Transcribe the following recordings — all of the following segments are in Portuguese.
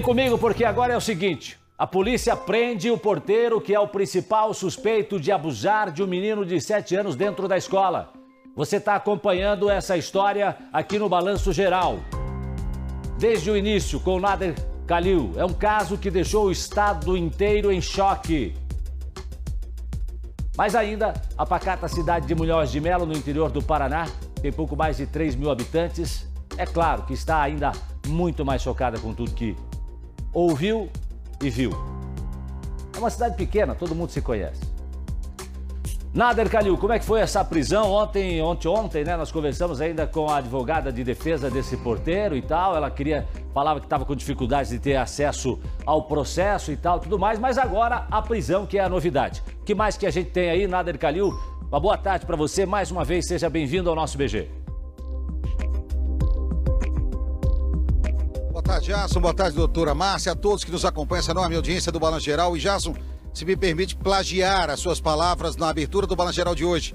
Vem comigo porque agora é o seguinte: a polícia prende o porteiro que é o principal suspeito de abusar de um menino de 7 anos dentro da escola. Você está acompanhando essa história aqui no Balanço Geral. Desde o início, com Nader Khalil, é um caso que deixou o estado inteiro em choque. Mas ainda, a pacata cidade de Munhoz de Melo, no interior do Paraná, tem pouco mais de 3 mil habitantes. É claro que está ainda muito mais chocada com tudo que ouviu e viu. É uma cidade pequena, todo mundo se conhece. Nader Kalil, como é que foi essa prisão ontem, ontem, ontem, né? Nós conversamos ainda com a advogada de defesa desse porteiro e tal. Ela queria, falava que estava com dificuldades de ter acesso ao processo e tal, tudo mais. Mas agora a prisão que é a novidade. O que mais que a gente tem aí, Nader Kalil? Uma boa tarde para você. Mais uma vez, seja bem-vindo ao nosso BG. Tarde, Jason. Boa tarde, doutora Márcia. A todos que nos acompanham essa enorme audiência do Balanço Geral. E, Jason, se me permite plagiar as suas palavras na abertura do Balanço Geral de hoje.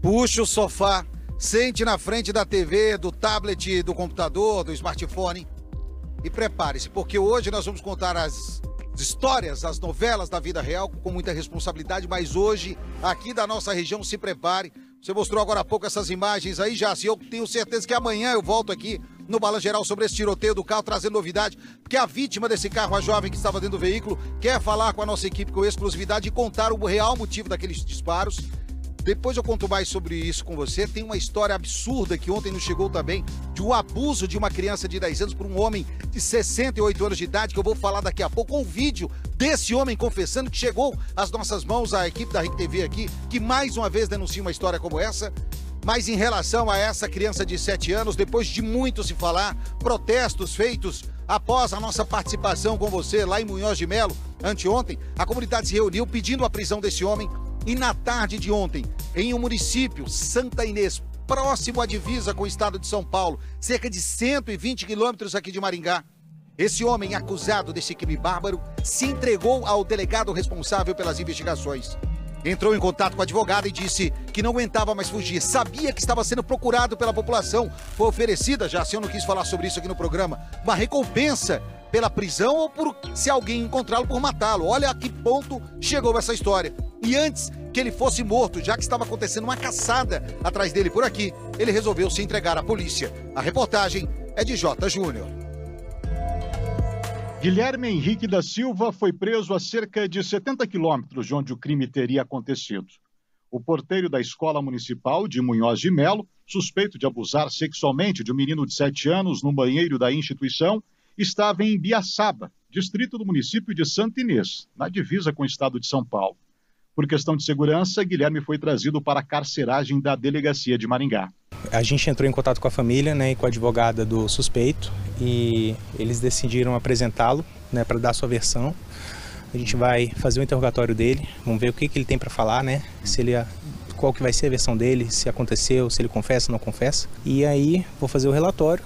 Puxe o sofá, sente na frente da TV, do tablet, do computador, do smartphone e prepare-se, porque hoje nós vamos contar as histórias, as novelas da vida real com muita responsabilidade, mas hoje, aqui da nossa região, se prepare. Você mostrou agora há pouco essas imagens aí, já, se eu tenho certeza que amanhã eu volto aqui no Balanço Geral sobre esse tiroteio do carro, trazendo novidade, porque a vítima desse carro, a jovem que estava dentro do veículo, quer falar com a nossa equipe com exclusividade e contar o real motivo daqueles disparos. Depois eu conto mais sobre isso com você. Tem uma história absurda que ontem nos chegou também de um abuso de uma criança de 10 anos por um homem de 68 anos de idade, que eu vou falar daqui a pouco. Um vídeo desse homem confessando que chegou às nossas mãos, a equipe da RIC TV aqui, que mais uma vez denuncia uma história como essa. Mas em relação a essa criança de 7 anos, depois de muito se falar, protestos feitos após a nossa participação com você lá em Munhoz de Melo, anteontem, a comunidade se reuniu pedindo a prisão desse homem e na tarde de ontem, em um município, Santa Inês, próximo à divisa com o estado de São Paulo, cerca de 120 quilômetros aqui de Maringá, esse homem acusado desse crime bárbaro se entregou ao delegado responsável pelas investigações. Entrou em contato com a advogada e disse que não aguentava mais fugir. Sabia que estava sendo procurado pela população. Foi oferecida, já se eu não quis falar sobre isso aqui no programa, uma recompensa pela prisão ou por se alguém encontrá-lo por matá-lo. Olha a que ponto chegou essa história. E antes que ele fosse morto, já que estava acontecendo uma caçada atrás dele por aqui, ele resolveu se entregar à polícia. A reportagem é de J. Júnior. Guilherme Henrique da Silva foi preso a cerca de 70 quilômetros de onde o crime teria acontecido. O porteiro da Escola Municipal de Munhoz de Melo, suspeito de abusar sexualmente de um menino de 7 anos no banheiro da instituição, estava em Biaçaba, distrito do município de Santa Inês, na divisa com o estado de São Paulo. Por questão de segurança, Guilherme foi trazido para a carceragem da delegacia de Maringá. A gente entrou em contato com a família né, e com a advogada do suspeito e eles decidiram apresentá-lo né, para dar sua versão. A gente vai fazer o interrogatório dele, vamos ver o que, que ele tem para falar, né? Se ele qual que vai ser a versão dele, se aconteceu, se ele confessa ou não confessa. E aí vou fazer o relatório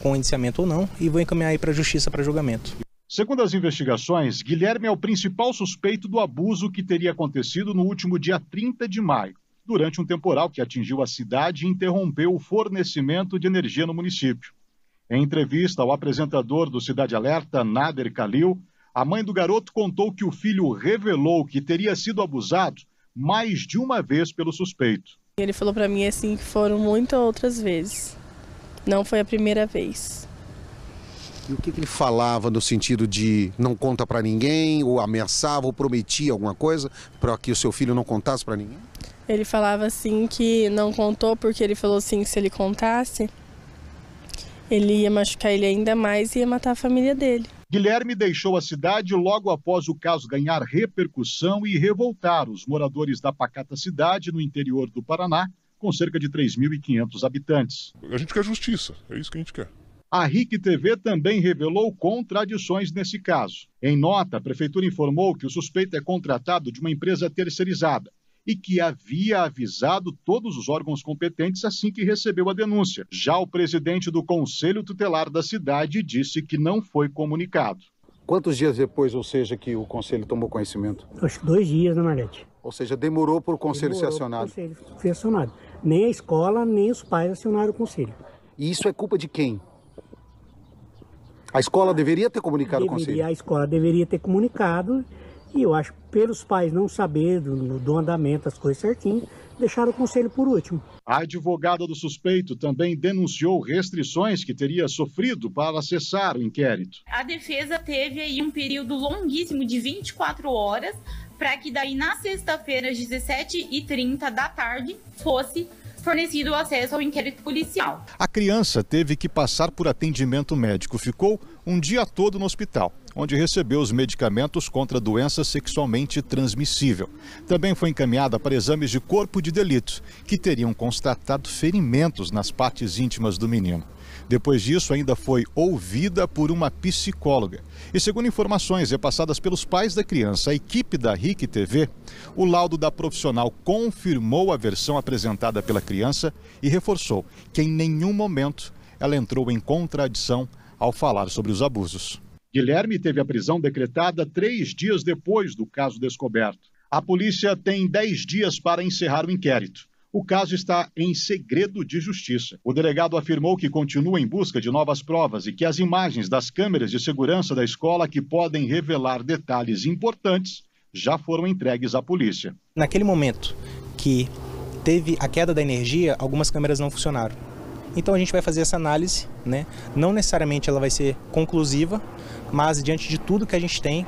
com indiciamento ou não e vou encaminhar aí para a justiça para julgamento. Segundo as investigações, Guilherme é o principal suspeito do abuso que teria acontecido no último dia 30 de maio, durante um temporal que atingiu a cidade e interrompeu o fornecimento de energia no município. Em entrevista ao apresentador do Cidade Alerta, Nader Khalil, a mãe do garoto contou que o filho revelou que teria sido abusado mais de uma vez pelo suspeito. Ele falou para mim assim que foram muitas outras vezes. Não foi a primeira vez. E o que, que ele falava no sentido de não conta para ninguém, ou ameaçava, ou prometia alguma coisa para que o seu filho não contasse para ninguém? Ele falava assim que não contou porque ele falou assim que se ele contasse, ele ia machucar ele ainda mais e ia matar a família dele. Guilherme deixou a cidade logo após o caso ganhar repercussão e revoltar os moradores da pacata cidade no interior do Paraná, com cerca de 3.500 habitantes. A gente quer justiça, é isso que a gente quer. A RIC TV também revelou contradições nesse caso. Em nota, a prefeitura informou que o suspeito é contratado de uma empresa terceirizada e que havia avisado todos os órgãos competentes assim que recebeu a denúncia. Já o presidente do Conselho Tutelar da cidade disse que não foi comunicado. Quantos dias depois, ou seja, que o conselho tomou conhecimento? Acho que dois dias, né, Marlete? Ou seja, demorou para o conselho demorou ser acionado? O conselho foi acionado. Nem a escola, nem os pais acionaram o conselho. E isso é culpa de quem? A escola deveria ter comunicado deveria, o conselho? A escola deveria ter comunicado e eu acho que pelos pais não saber do, do andamento, as coisas certinho, deixaram o conselho por último. A advogada do suspeito também denunciou restrições que teria sofrido para acessar o inquérito. A defesa teve aí um período longuíssimo de 24 horas para que daí na sexta-feira às 17h30 da tarde fosse fornecido o acesso ao inquérito policial. A criança teve que passar por atendimento médico. Ficou um dia todo no hospital, onde recebeu os medicamentos contra doença sexualmente transmissível. Também foi encaminhada para exames de corpo de delitos, que teriam constatado ferimentos nas partes íntimas do menino. Depois disso, ainda foi ouvida por uma psicóloga. E segundo informações repassadas pelos pais da criança, a equipe da RIC TV, o laudo da profissional confirmou a versão apresentada pela criança e reforçou que em nenhum momento ela entrou em contradição ao falar sobre os abusos. Guilherme teve a prisão decretada três dias depois do caso descoberto. A polícia tem dez dias para encerrar o inquérito. O caso está em segredo de justiça. O delegado afirmou que continua em busca de novas provas e que as imagens das câmeras de segurança da escola que podem revelar detalhes importantes já foram entregues à polícia. Naquele momento que teve a queda da energia, algumas câmeras não funcionaram. Então a gente vai fazer essa análise, né? Não necessariamente ela vai ser conclusiva, mas diante de tudo que a gente tem,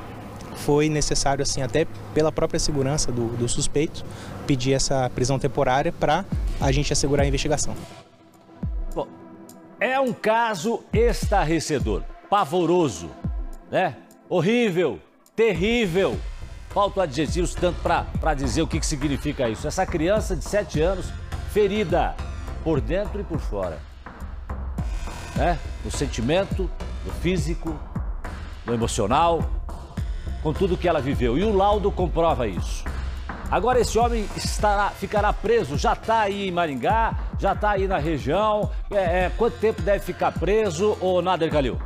foi necessário, assim, até pela própria segurança do, do suspeito, pedir essa prisão temporária para a gente assegurar a investigação. Bom, é um caso estarrecedor, pavoroso, né? Horrível, terrível. Faltam adjetivos tanto para dizer o que, que significa isso. Essa criança de 7 anos, ferida por dentro e por fora. Né? No sentimento, no físico, no emocional, com tudo que ela viveu. E o laudo comprova isso. Agora esse homem estará, ficará preso, já está aí em Maringá, já está aí na região. É, é, quanto tempo deve ficar preso, ou Nader Calil?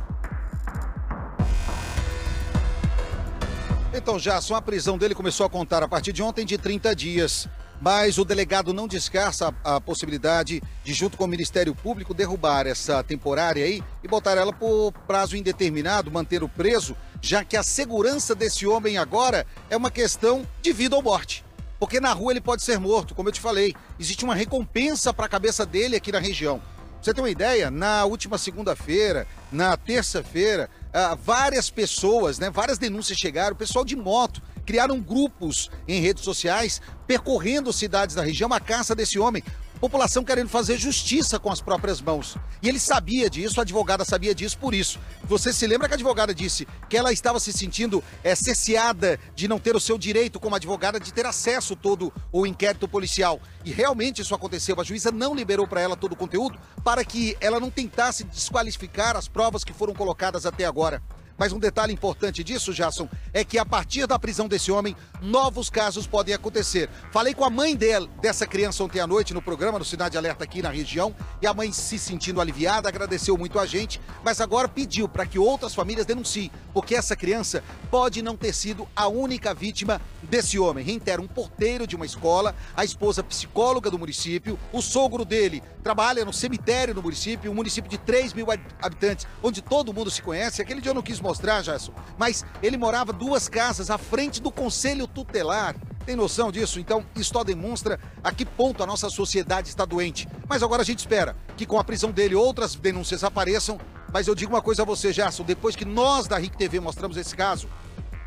Então, Jason, a prisão dele começou a contar a partir de ontem de 30 dias. Mas o delegado não descarta a, possibilidade de, junto com o Ministério Público, derrubar essa temporária aí e botar ela por prazo indeterminado, manter o preso, já que a segurança desse homem agora é uma questão de vida ou morte. Porque na rua ele pode ser morto, como eu te falei. Existe uma recompensa para a cabeça dele aqui na região. Você ter uma ideia, na última segunda-feira, na terça-feira, ah, várias pessoas, né, várias denúncias chegaram, pessoal de moto criaram grupos em redes sociais percorrendo cidades da região a caça desse homem. População querendo fazer justiça com as próprias mãos. E ele sabia disso, a advogada sabia disso por isso. Você se lembra que a advogada disse que ela estava se sentindo é, cesseada de não ter o seu direito como advogada de ter acesso todo o inquérito policial. E realmente isso aconteceu. A juíza não liberou para ela todo o conteúdo para que ela não tentasse desqualificar as provas que foram colocadas até agora. Mas um detalhe importante disso, Jason, é que a partir da prisão desse homem, novos casos podem acontecer. Falei com a mãe dela, dessa criança ontem à noite no programa, no Cidade Alerta aqui na região, e a mãe se sentindo aliviada, agradeceu muito a gente, mas agora pediu para que outras famílias denunciem, porque essa criança pode não ter sido a única vítima desse homem. Reitero, um porteiro de uma escola, a esposa psicóloga do município, o sogro dele trabalha no cemitério no município, um município de 3 mil habitantes, onde todo mundo se conhece. Aquele dia eu não quis mostrar, Gerson, mas ele morava duas casas à frente do conselho tutelar. Tem noção disso? Então, isso só demonstra a que ponto a nossa sociedade está doente. Mas agora a gente espera que com a prisão dele outras denúncias apareçam. Mas eu digo uma coisa a você, Gerson, depois que nós da RIC TV mostramos esse caso,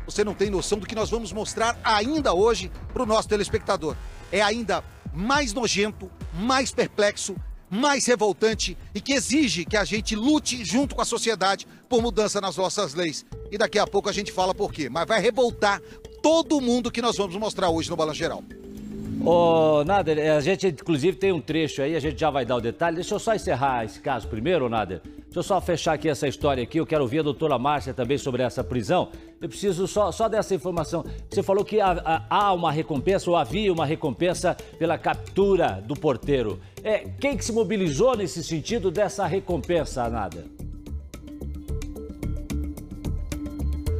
você não tem noção do que nós vamos mostrar ainda hoje para o nosso telespectador. É ainda mais nojento, mais perplexo, mais revoltante e que exige que a gente lute junto com a sociedade por mudança nas nossas leis. E daqui a pouco a gente fala por quê, mas vai revoltar todo mundo que nós vamos mostrar hoje no Balan Geral. Ô, Nader, a gente inclusive tem um trecho aí, a gente já vai dar o detalhe. Deixa eu só encerrar esse caso primeiro, Nader. Deixa eu só fechar aqui essa história aqui. Eu quero ouvir a doutora Márcia também sobre essa prisão. Eu preciso só, só dessa informação. Você falou que há, há uma recompensa, ou havia uma recompensa pela captura do porteiro. É, quem que se mobilizou nesse sentido dessa recompensa, Nader?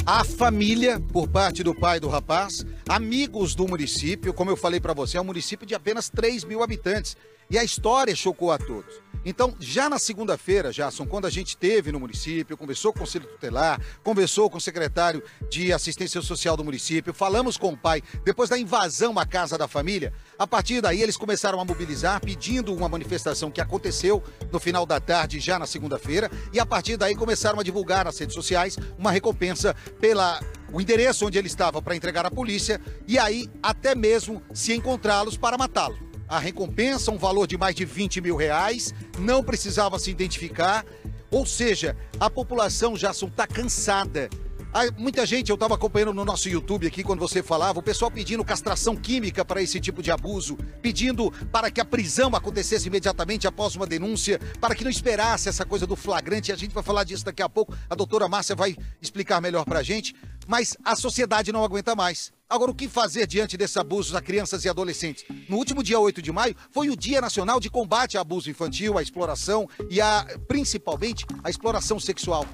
A família, por parte do pai do rapaz, amigos do município, como eu falei para você, é um município de apenas 3 mil habitantes. E a história chocou a todos. Então, já na segunda-feira, Jason, quando a gente teve no município, conversou com o Conselho Tutelar, conversou com o secretário de Assistência Social do município, falamos com o pai, depois da invasão à casa da família, a partir daí eles começaram a mobilizar, pedindo uma manifestação que aconteceu no final da tarde, já na segunda-feira, e a partir daí começaram a divulgar nas redes sociais uma recompensa pela o endereço onde ele estava para entregar à polícia e aí até mesmo se encontrá-los para matá-lo a recompensa, um valor de mais de 20 mil reais, não precisava se identificar. Ou seja, a população já está cansada. Há muita gente, eu estava acompanhando no nosso YouTube aqui quando você falava, o pessoal pedindo castração química para esse tipo de abuso, pedindo para que a prisão acontecesse imediatamente após uma denúncia, para que não esperasse essa coisa do flagrante. A gente vai falar disso daqui a pouco, a doutora Márcia vai explicar melhor para a gente. Mas a sociedade não aguenta mais. Agora, o que fazer diante desses abusos a crianças e adolescentes? No último dia 8 de maio, foi o Dia Nacional de Combate ao Abuso Infantil, à exploração e, a, principalmente, a exploração sexual.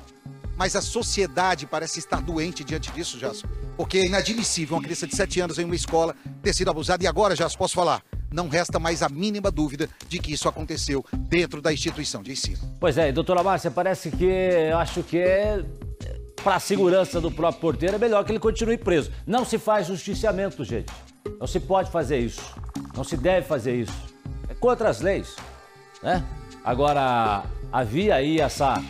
Mas a sociedade parece estar doente diante disso, Jasso. Porque é inadmissível uma criança de 7 anos em uma escola ter sido abusada. E agora, Jasso, posso falar? Não resta mais a mínima dúvida de que isso aconteceu dentro da instituição de ensino. Pois é, doutora Márcia, parece que acho que é para a segurança do próprio porteiro, é melhor que ele continue preso. Não se faz justiciamento, gente. Não se pode fazer isso. Não se deve fazer isso. É contra as leis, né? Agora, havia aí essa,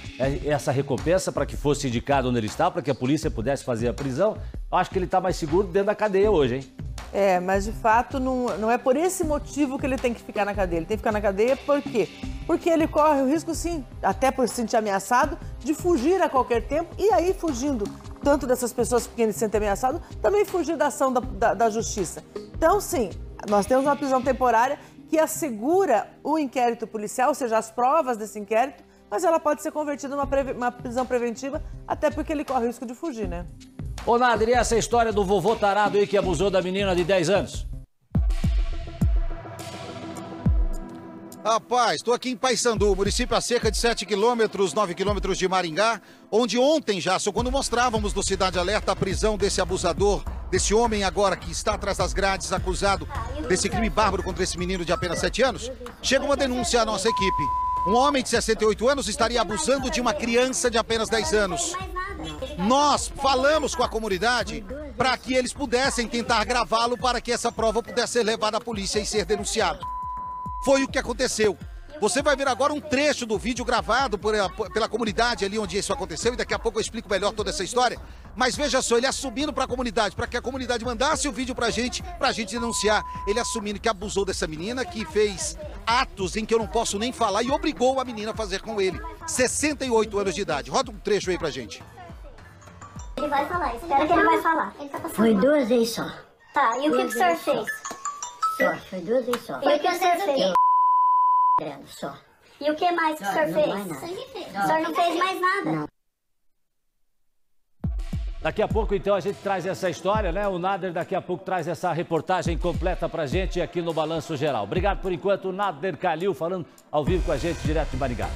essa recompensa para que fosse indicado onde ele está, para que a polícia pudesse fazer a prisão. Eu acho que ele está mais seguro dentro da cadeia hoje, hein? É, mas de fato não, não é por esse motivo que ele tem que ficar na cadeia. Ele tem que ficar na cadeia por quê? Porque ele corre o risco, sim, até por se sentir ameaçado, de fugir a qualquer tempo e aí fugindo tanto dessas pessoas que ele se sente ameaçado, também fugir da ação da, da, da justiça. Então, sim, nós temos uma prisão temporária que assegura o inquérito policial, ou seja, as provas desse inquérito, mas ela pode ser convertida numa prisão preventiva, até porque ele corre o risco de fugir, né? Ô, Nadir, e essa história do vovô tarado aí que abusou da menina de 10 anos? Rapaz, estou aqui em Paysandu, município a cerca de 7 quilômetros, 9 quilômetros de Maringá, onde ontem já, quando mostrávamos no Cidade Alerta a prisão desse abusador, desse homem agora que está atrás das grades, acusado desse crime bárbaro contra esse menino de apenas 7 anos, chega uma denúncia à nossa equipe. Um homem de 68 anos estaria abusando de uma criança de apenas 10 anos. Nós falamos com a comunidade para que eles pudessem tentar gravá-lo para que essa prova pudesse ser levada à polícia e ser denunciado. Foi o que aconteceu. Você vai ver agora um trecho do vídeo gravado por, eh, pela comunidade ali onde isso aconteceu e daqui a pouco eu explico melhor toda essa história. Mas veja só, ele assumindo para a comunidade, para que a comunidade mandasse o vídeo para a gente, para a gente denunciar. Ele assumindo que abusou dessa menina, que fez atos em que eu não posso nem falar e obrigou a menina a fazer com ele. 68 anos de idade. Roda um trecho aí pra gente. Ele vai falar, espera que ele vai falar. Tá foi duas vezes só. Tá, e o que, que o senhor fez? Só, foi duas vezes só. E o que o senhor fez? Só. E o que mais que o senhor fez? O senhor não fez mais nada? Não. Daqui a pouco, então, a gente traz essa história, né? O Nader daqui a pouco traz essa reportagem completa pra gente aqui no Balanço Geral. Obrigado por enquanto, Nader Calil falando ao vivo com a gente direto de Maringá.